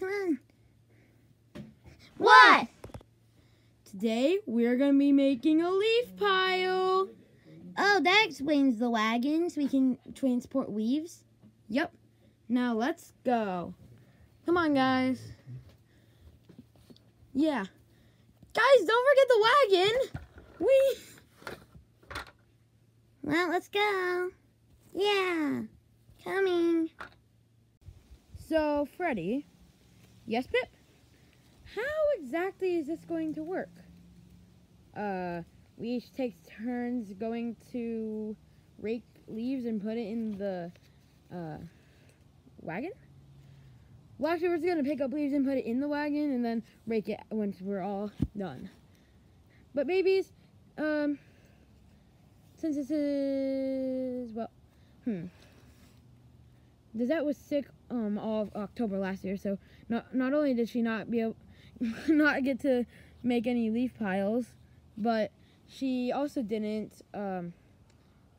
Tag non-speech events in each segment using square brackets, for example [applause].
Come on. What? Today we're gonna be making a leaf pile. Oh, that explains the wagons. We can transport leaves. Yep. Now let's go. Come on, guys. Yeah. Guys, don't forget the wagon. We. Well, let's go. Yeah. Coming. So, Freddy. Yes, Pip? How exactly is this going to work? Uh, we each take turns going to rake leaves and put it in the uh, wagon? Well, actually, we're just going to pick up leaves and put it in the wagon and then rake it once we're all done. But babies, um, since this is, well, hmm. Desset was sick um all of October last year, so not not only did she not be able, [laughs] not get to make any leaf piles, but she also didn't um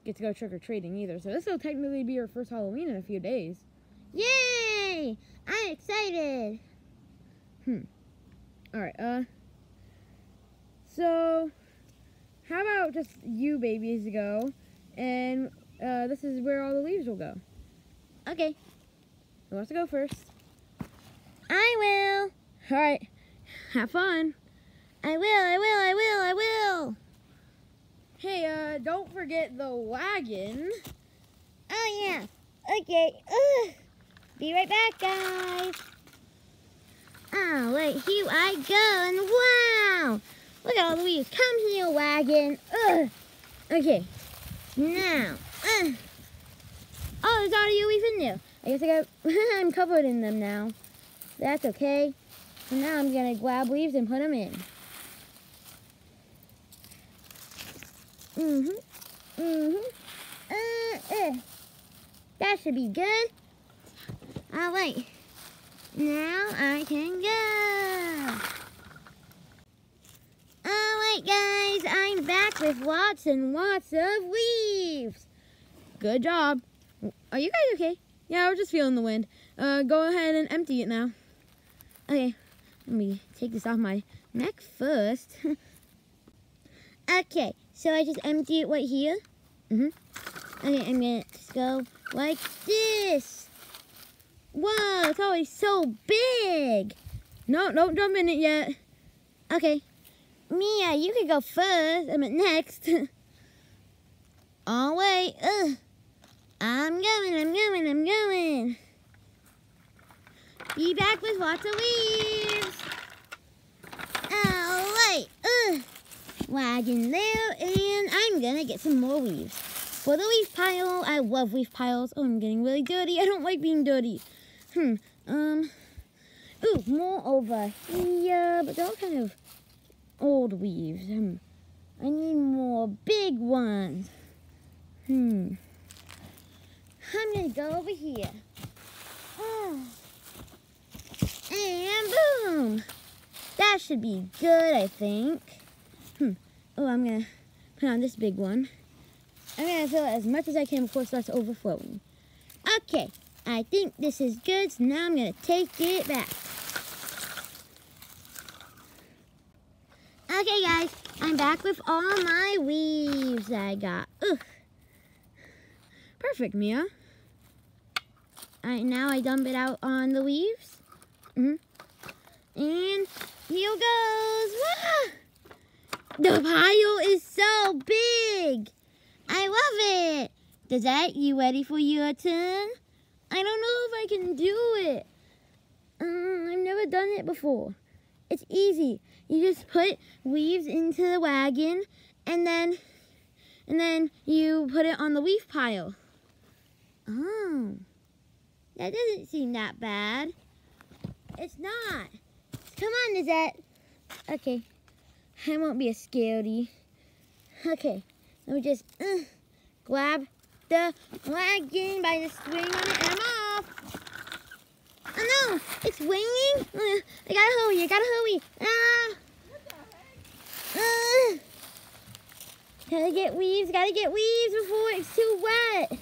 get to go trick or treating either. So this will technically be her first Halloween in a few days. Yay! I'm excited. Hmm. All right. Uh. So, how about just you babies go, and uh, this is where all the leaves will go. Okay. Who wants to go first? I will. All right. Have fun. I will. I will. I will. I will. Hey, uh, don't forget the wagon. Oh yeah. Okay. Ugh. Be right back, guys. Oh, wait, here I go, and wow! Look at all the wheels. Come here, wagon. Ugh. Okay. Now. Uh. Oh, there's already a leaf in there. I guess I got. [laughs] I'm covered in them now. That's okay. So now I'm gonna grab leaves and put them in. Mhm. Mhm. Uh, uh. That should be good. All right. Now I can go. All right, guys. I'm back with lots and lots of leaves. Good job. Are you guys okay? Yeah, we're just feeling the wind. Uh, go ahead and empty it now. Okay. Let me take this off my neck first. [laughs] okay. So I just empty it right here. Mm hmm Okay, I'm gonna just go like this. Whoa, it's always so big. No, don't jump in it yet. Okay. Mia, you could go first. I mean, next. [laughs] oh, wait. Ugh. I'm going, I'm going, I'm going. Be back with lots of leaves. All right. Ugh. Wagon there, and I'm to get some more leaves. For the leaf pile, I love leaf piles. Oh, I'm getting really dirty. [laughs] I don't like being dirty. Hmm. Um. Ooh, more over here, but they're all kind of old leaves. Hmm. I need more big ones. Hmm. I'm gonna go over here. Oh. And boom! That should be good, I think. Hmm. Oh, I'm gonna put on this big one. I'm gonna fill it as much as I can before it starts overflowing. Okay, I think this is good, so now I'm gonna take it back. Okay, guys, I'm back with all my leaves I got. Ugh. Perfect, Mia. Right, now I dump it out on the leaves. hmm And here goes. The pile is so big. I love it. Desset, you ready for your turn? I don't know if I can do it. Um, I've never done it before. It's easy. You just put leaves into the wagon and then and then you put it on the leaf pile. Oh. That doesn't seem that bad. It's not. Come on, Lizette. Okay. I won't be a scaredy. Okay. Let me just uh, grab the wagon by the string on it and I'm off. Oh no, it's swinging. Uh, I gotta hurry, I gotta hurry. Ah. Uh, gotta get weaves, gotta get weaves before it's too wet.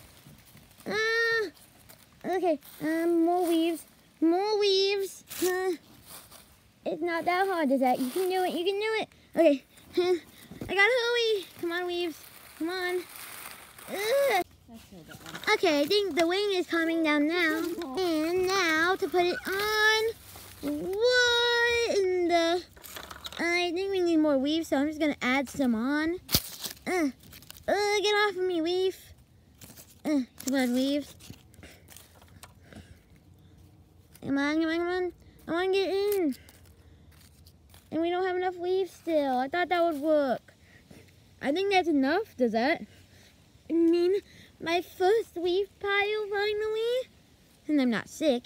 Okay, um, more weaves. More weaves. Huh. It's not that hard, is that? You can do it. You can do it. Okay. Huh. I got Hooey. Come on, weaves. Come on. Okay, I think the wing is coming down now. And now to put it on. What in the... I think we need more weave, so I'm just going to add some on. Uh, uh, get off of me, weave. Uh, come on, weave. Come on, come on, come on. I want to get in. And we don't have enough weave still. I thought that would work. I think that's enough. Does that? I mean, my first weave pile finally. And I'm not sick.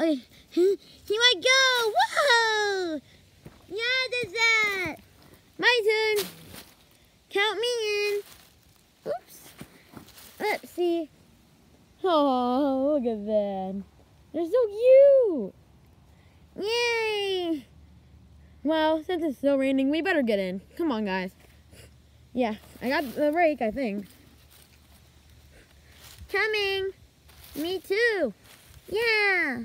Okay, [laughs] here I go. Whoa! Yeah, there's that. My turn. Count me in. Oops. Let's see. Oh, look at that. They're so cute. Yay! Well, since it's still raining, we better get in. Come on, guys. Yeah, I got the rake, I think. Coming. Me too. Yeah.